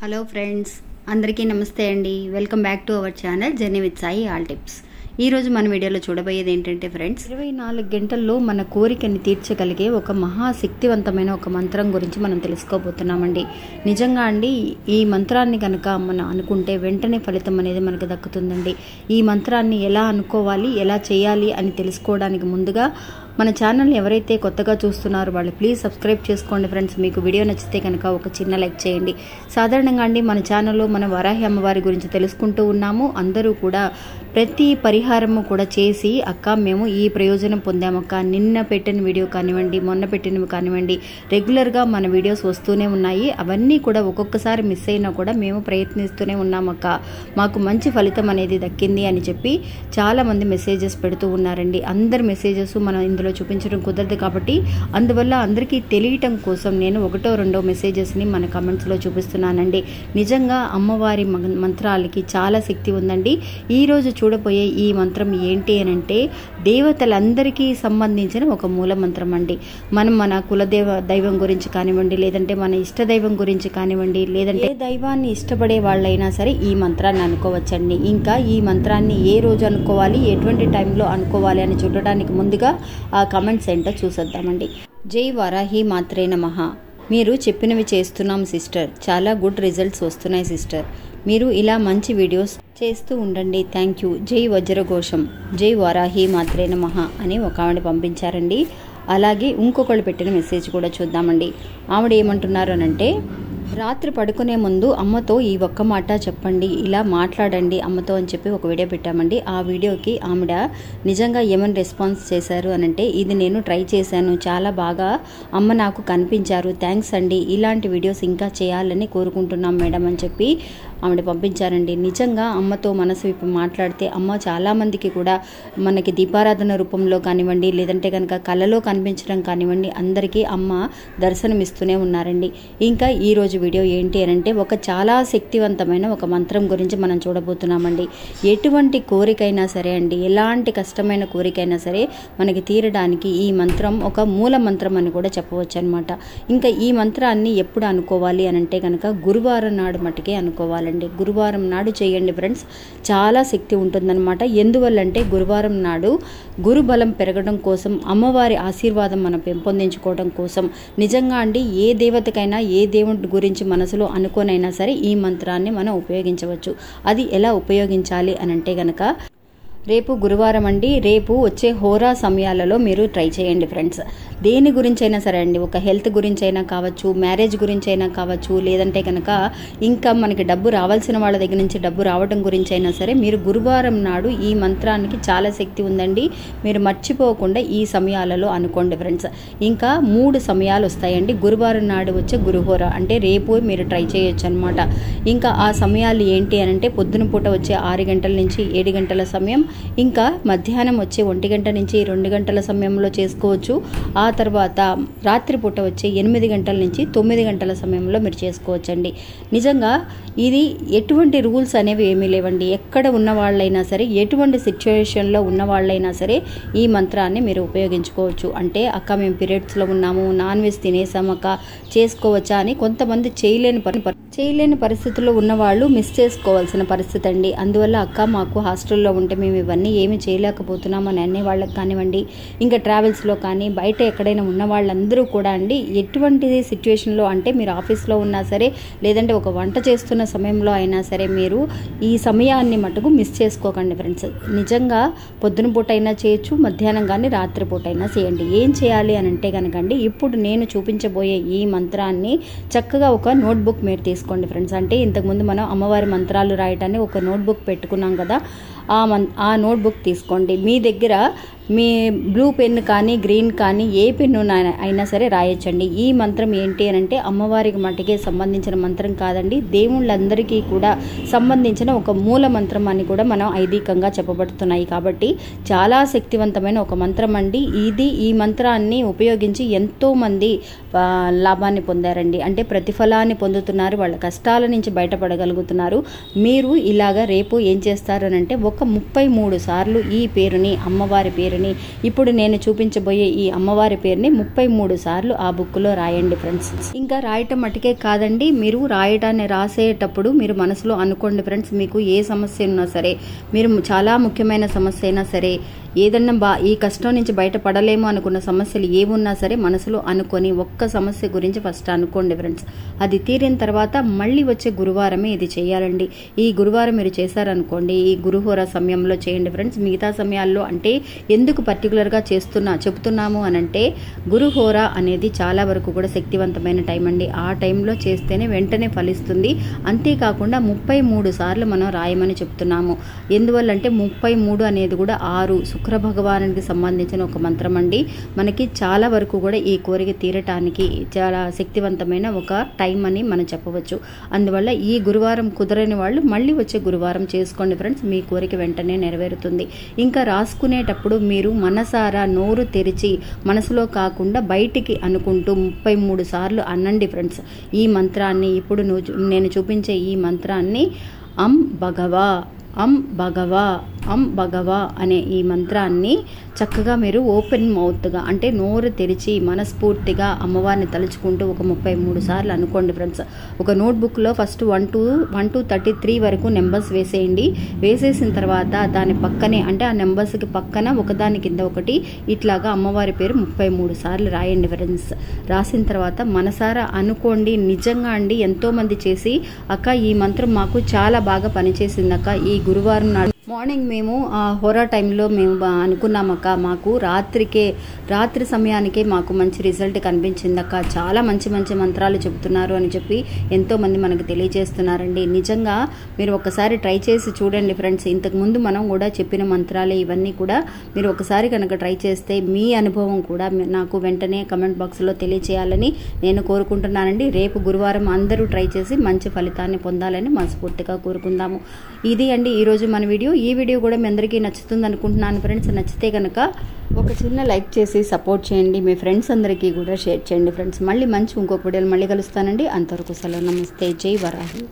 Hello friends అందరికీ నమస్తే అండి. Welcome back to our channel journey with Sai all tips ఈరోజు మన వీడియోలో చూడబోయేది ఏంటంటే ఫ్రెండ్స్ ఇరవై నాలుగు గంటల్లో మన కోరికని తీర్చగలిగే ఒక మహాశక్తివంతమైన ఒక మంత్రం గురించి మనం తెలుసుకోబోతున్నామండి. నిజంగా అండి ఈ మంత్రాన్ని కనుక మనం అనుకుంటే వెంటనే ఫలితం అనేది మనకు దక్కుతుందండి. ఈ మంత్రాన్ని ఎలా అనుకోవాలి ఎలా చేయాలి అని తెలుసుకోవడానికి ముందుగా మన ఛానల్ ఎవరైతే కొత్తగా చూస్తున్నారో వాళ్ళు ప్లీజ్ సబ్స్క్రైబ్ చేసుకోండి ఫ్రెండ్స్ మీకు వీడియో నచ్చితే కనుక ఒక చిన్న లైక్ చేయండి. సాధారణంగా అండి మన ఛానల్లో మన వరాహి అమ్మవారి గురించి తెలుసుకుంటూ ఉన్నాము. అందరూ కూడా ప్రతి పరిహారము కూడా చేసి అక్క మేము ఈ ప్రయోజనం పొందామక్క నిన్న పెట్టిన వీడియో కానివ్వండి మొన్న పెట్టినవి కానివ్వండి రెగ్యులర్గా మన వీడియోస్ వస్తూనే ఉన్నాయి. అవన్నీ కూడా ఒక్కొక్కసారి మిస్ అయినా కూడా మేము ప్రయత్నిస్తూనే ఉన్నామక్క మాకు మంచి ఫలితం అనేది దక్కింది అని చెప్పి చాలామంది మెసేజెస్ పెడుతూ ఉన్నారండి. అందరి మెసేజెస్ మనం ఇందులో చూపించడం కుదరదు కాబట్టి అందువల్ల అందరికీ తెలియటం కోసం నేను ఒకటో రెండో మెసేజెస్ని మన కమెంట్స్లో చూపిస్తున్నానండి. నిజంగా అమ్మవారి మంత్రాలకి చాలా శక్తి ఉందండి. ఈరోజు చూడబోయే ఈ మంత్రం ఏంటి అని అంటే దేవతలందరికీ సంబంధించిన ఒక మూల మంత్రం అండి. మనం మన కులదేవ దైవం గురించి కానివ్వండి లేదంటే మన ఇష్ట దైవం గురించి కానివ్వండి లేదంటే ఏ దైవాన్ని ఇష్టపడే వాళ్ళైనా సరే ఈ మంత్రాన్ని అనుకోవచ్చండి. ఇంకా ఈ మంత్రాన్ని ఏ రోజు అనుకోవాలి ఎటువంటి టైంలో అనుకోవాలి అని చూడడానికి ముందుగా ఆ కమెంట్స్ ఏంటో చూసేద్దామండి. జై వరాహి మాత్రే మహా మీరు చెప్పినవి చేస్తున్నాం సిస్టర్. చాలా గుడ్ రిజల్ట్స్ వస్తున్నాయి సిస్టర్. మీరు ఇలా మంచి వీడియోస్ చేస్తూ ఉండండి. Thank you. జై వజ్రఘోషం. జై వారాహి మాత్రే నమ అని ఒక ఆవిడ పంపించారండి. అలాగే ఇంకొకళ్ళు పెట్టిన మెసేజ్ కూడా చూద్దామండి. ఆవిడ ఏమంటున్నారు అనంటే రాత్రి పడుకునే ముందు అమ్మతో ఈ ఒక్క మాట చెప్పండి ఇలా మాట్లాడండి అమ్మతో అని చెప్పి ఒక వీడియో పెట్టామండి. ఆ వీడియోకి ఆవిడ నిజంగా ఏమని రెస్పాన్స్ చేశారు అని అంటే ఇది నేను ట్రై చేశాను చాలా బాగా అమ్మ నాకు కనిపించారు థ్యాంక్స్ అండి ఇలాంటి వీడియోస్ ఇంకా చేయాలని కోరుకుంటున్నాం మేడం అని చెప్పి ఆవిడ పంపించారండి. నిజంగా అమ్మతో మనసు విప్పి మాట్లాడితే అమ్మ చాలామందికి కూడా మనకి దీపారాధన రూపంలో కానివ్వండి లేదంటే కనుక కళలో కనిపించడం కానివ్వండి అందరికీ అమ్మ దర్శనమిస్తూనే ఉన్నారండి. ఇంకా ఈరోజు ఈరోజు వీడియో ఏంటి అని అంటే ఒక చాలా శక్తివంతమైన ఒక మంత్రం గురించి మనం చూడబోతున్నామండి. ఎటువంటి కోరికైనా సరే అండి ఎలాంటి కష్టమైన కోరికైనా సరే మనకి తీరడానికి ఈ మంత్రం ఒక మూల మంత్రం అని కూడా చెప్పవచ్చు అనమాట ఇంకా ఈ మంత్రాన్ని ఎప్పుడు అనుకోవాలి అని అంటే కనుక గురువారం నాడు మటుకే అనుకోవాలండి. గురువారం నాడు చేయండి ఫ్రెండ్స్. చాలా శక్తి ఉంటుందన్నమాట. ఎందువల్లంటే గురువారం నాడు గురు బలం పెరగడం కోసం అమ్మవారి ఆశీర్వాదం మనం పెంపొందించుకోవడం కోసం. నిజంగా అండి ఏ దేవతకైనా ఏ దేవుడి గురించి మనసులో అనుకోనైనా సరే ఈ మంత్రాన్ని మనం ఉపయోగించవచ్చు. అది ఎలా ఉపయోగించాలి అని అంటే గనక రేపు గురువారం అండి. రేపు వచ్చే హోరా సమయాలలో మీరు ట్రై చేయండి ఫ్రెండ్స్. దేని గురించి అయినా సరే అండి. ఒక హెల్త్ గురించి అయినా కావచ్చు మ్యారేజ్ గురించి అయినా కావచ్చు లేదంటే కనుక ఇంకా మనకి డబ్బు రావాల్సిన వాళ్ళ దగ్గర నుంచి డబ్బు రావడం గురించి అయినా సరే మీరు గురువారం నాడు ఈ మంత్రానికి చాలా శక్తి ఉందండి. మీరు మర్చిపోకుండా ఈ సమయాలలో అనుకోండి ఫ్రెండ్స్. ఇంకా మూడు సమయాలు వస్తాయండి. గురువారం నాడు వచ్చే గురుహోర అంటే రేపు మీరు ట్రై చేయొచ్చు అనమాట ఇంకా ఆ సమయాలు ఏంటి అని అంటే పొద్దున పూట వచ్చే ఆరు గంటల నుంచి ఏడు గంటల సమయం ఇంకా మధ్యాహ్నం వచ్చే ఒంటి గంట నుంచి రెండు గంటల సమయంలో చేసుకోవచ్చు. ఆ తర్వాత రాత్రిపూట వచ్చే ఎనిమిది గంటల నుంచి తొమ్మిది గంటల సమయంలో మీరు చేసుకోవచ్చండి. నిజంగా ఇది ఎటువంటి రూల్స్ అనేవి ఏమీ లేవండి. ఎక్కడ ఉన్న వాళ్ళైనా సరే ఎటువంటి సిచ్యువేషన్లో ఉన్న వాళ్ళైనా సరే ఈ మంత్రాన్ని మీరు ఉపయోగించుకోవచ్చు. అంటే అక్క మేము పీరియడ్స్లో ఉన్నాము నాన్ వెజ్ తినేసాం అక్క చేసుకోవచ్చా అని కొంతమంది చేయలేని పని చేయలేని పరిస్థితుల్లో ఉన్నవాళ్ళు మిస్ చేసుకోవాల్సిన పరిస్థితి అండి. అందువల్ల అక్క మాకు హాస్టల్లో ఉంటే మేము ఇవన్నీ ఏమి చేయలేకపోతున్నామో అని అనే వాళ్ళకి కానివ్వండి ఇంకా ట్రావెల్స్లో కానీ బయట ఎక్కడైనా ఉన్న వాళ్ళందరూ కూడా అండి ఎటువంటి సిచ్యువేషన్లో అంటే మీరు ఆఫీస్లో ఉన్నా సరే లేదంటే ఒక వంట చేస్తున్న సమయంలో అయినా సరే మీరు ఈ సమయాన్ని మటుకు మిస్ చేసుకోకండి ఫ్రెండ్స్. నిజంగా పొద్దున పూట అయినా చేయొచ్చు మధ్యాహ్నం కానీ రాత్రి పూట అయినా చేయండి. ఏం చేయాలి అని అంటే కనుకండి ఇప్పుడు నేను చూపించబోయే ఈ మంత్రాన్ని చక్కగా ఒక నోట్బుక్ మీరు తీసుకోండి ఫ్రెండ్స్. అంటే ఇంతకుముందు మనం అమ్మవారి మంత్రాలు రాయటాన్ని ఒక నోట్బుక్ పెట్టుకున్నాం కదా ఆ మన్ ఆ ఆ నోట్బుక్ తీసుకోండి. మీ దగ్గర మీ బ్లూ పెన్ కానీ గ్రీన్ కానీ ఏ పెన్ను అయినా సరే రాయొచ్చండి. ఈ మంత్రం ఏంటి అని అంటే అమ్మవారికి మటుకే సంబంధించిన మంత్రం కాదండి. దేవుళ్ళందరికీ కూడా సంబంధించిన ఒక మూల మంత్రం అని కూడా మనం ఐదీకంగా చెప్పబడుతున్నాయి. కాబట్టి చాలా శక్తివంతమైన ఒక మంత్రం అండి. ఇది ఈ మంత్రాన్ని ఉపయోగించి ఎంతోమంది లాభాన్ని పొందారండి. అంటే ప్రతిఫలాన్ని పొందుతున్నారు వాళ్ళ కష్టాల నుంచి బయటపడగలుగుతున్నారు. మీరు ఇలాగా రేపు ఏం చేస్తారు అంటే ఒక ముప్పై మూడు సార్లు ఈ పేరుని అమ్మవారి పేరు పేరుని ఇప్పుడు నేను చూపించబోయే ఈ అమ్మవారి పేరుని ముప్పై మూడు సార్లు ఆ బుక్లో రాయండి ఫ్రెండ్స్. ఇంకా రాయటం మటుకే కాదండి మీరు రాయటాన్ని రాసేటప్పుడు మీరు మనసులో అనుకోండి ఫ్రెండ్స్ మీకు ఏ సమస్య ఉన్నా సరే మీరు చాలా ముఖ్యమైన సమస్య అయినా సరే ఏదన్నా బా ఈ కష్టం నుంచి బయటపడలేము అనుకున్న సమస్యలు ఏమున్నా సరే మనసులో అనుకొని ఒక్క సమస్య గురించి ఫస్ట్ అనుకోండి ఫ్రెండ్స్. అది తీరిన తర్వాత మళ్ళీ వచ్చే గురువారమే ఇది చేయాలండి. ఈ గురువారం మీరు చేశారనుకోండి ఈ గురుహోర సమయంలో చేయండి ఫ్రెండ్స్. మిగతా సమయాల్లో అంటే ఎందుకు పర్టికులర్గా చేస్తున్నా చెప్తున్నాము అని అంటే గురుహోర అనేది చాలా వరకు కూడా శక్తివంతమైన టైం అండి. ఆ టైంలో చేస్తేనే వెంటనే ఫలిస్తుంది. అంతేకాకుండా ముప్పై మూడు సార్లు మనం రాయమని చెప్తున్నాము. ఎందువల్లంటే ముప్పై మూడు అనేది కూడా ఆరు శుక్ర శుక్ర భగవానునికి సంబంధించిన ఒక మంత్రం అండి. మనకి చాలా వరకు కూడా ఈ కోరిక తీరటానికి చాలా శక్తివంతమైన ఒక టైం అని మనం చెప్పవచ్చు. అందువల్ల ఈ గురువారం కుదరని వాళ్ళు మళ్ళీ వచ్చే గురువారం చేసుకోండి ఫ్రెండ్స్. మీ కోరిక వెంటనే నెరవేరుతుంది. ఇంకా రాసుకునేటప్పుడు మీరు మనసారా నోరు తెరిచి మనసులో కాకుండా బయటికి అనుకుంటూ ముప్పై మూడు సార్లు అనండి ఫ్రెండ్స్. ఈ మంత్రాన్ని ఇప్పుడు నువ్వు నేను చూపించే ఈ మంత్రాన్ని అం భగవా అం భగవా అం భగవా అనే ఈ మంత్రాన్ని చక్కగా మీరు ఓపెన్ మౌత్గా అంటే నోరు తెరిచి మనస్ఫూర్తిగా అమ్మవారిని తలుచుకుంటూ ఒక ముప్పై మూడు సార్లు అనుకోండి ఫ్రెండ్స్. ఒక నోట్బుక్లో first one two one two thirty three వరకు నెంబర్స్ వేసేయండి. వేసేసిన తర్వాత దాని పక్కనే అంటే ఆ నెంబర్స్కి పక్కన ఒకదాని కింద ఒకటి ఇట్లాగా అమ్మవారి పేరు ముప్పై మూడు సార్లు రాయండి ఫ్రెండ్స్. రాసిన తర్వాత మనసారా అనుకోండి నిజంగా అండి ఎంతోమంది చేసి అక్క ఈ మంత్రం మాకు చాలా బాగా పనిచేసింది అక్క ఈ గురువారం నాడు మార్నింగ్ మేము ఆ హోరా టైంలో మేము అనుకున్నామక్క మాకు రాత్రికే రాత్రి సమయానికే మాకు మంచి రిజల్ట్ కనిపించిందక్క చాలా మంచి మంచి మంత్రాలు చెబుతున్నారు అని చెప్పి ఎంతోమంది మనకు తెలియజేస్తున్నారండి. నిజంగా మీరు ఒకసారి ట్రై చేసి చూడండి ఫ్రెండ్స్. ఇంతకుముందు మనం కూడా చెప్పిన మంత్రాలే ఇవన్నీ కూడా మీరు ఒకసారి కనుక ట్రై చేస్తే మీ అనుభవం కూడా నాకు వెంటనే కమెంట్ బాక్స్లో తెలియచేయాలని నేను కోరుకుంటున్నానండి. రేపు గురువారం అందరూ ట్రై చేసి మంచి ఫలితాన్ని పొందాలని మనస్ఫూర్తిగా కోరుకుందాము. ఇది అండి ఈరోజు మన వీడియో. ఈ వీడియో కూడా మీ అందరికీ నచ్చుతుంది అనుకుంటున్నాను ఫ్రెండ్స్. నచ్చితే కనుక ఒక చిన్న లైక్ చేసి సపోర్ట్ చేయండి. మీ ఫ్రెండ్స్ అందరికీ కూడా షేర్ చేయండి ఫ్రెండ్స్. మళ్ళీ మంచి ఇంకొక వీడియోలు మళ్ళీ కలుస్తానండి. అంతవరకు సెలవు. నమస్తే. జై వరాహి.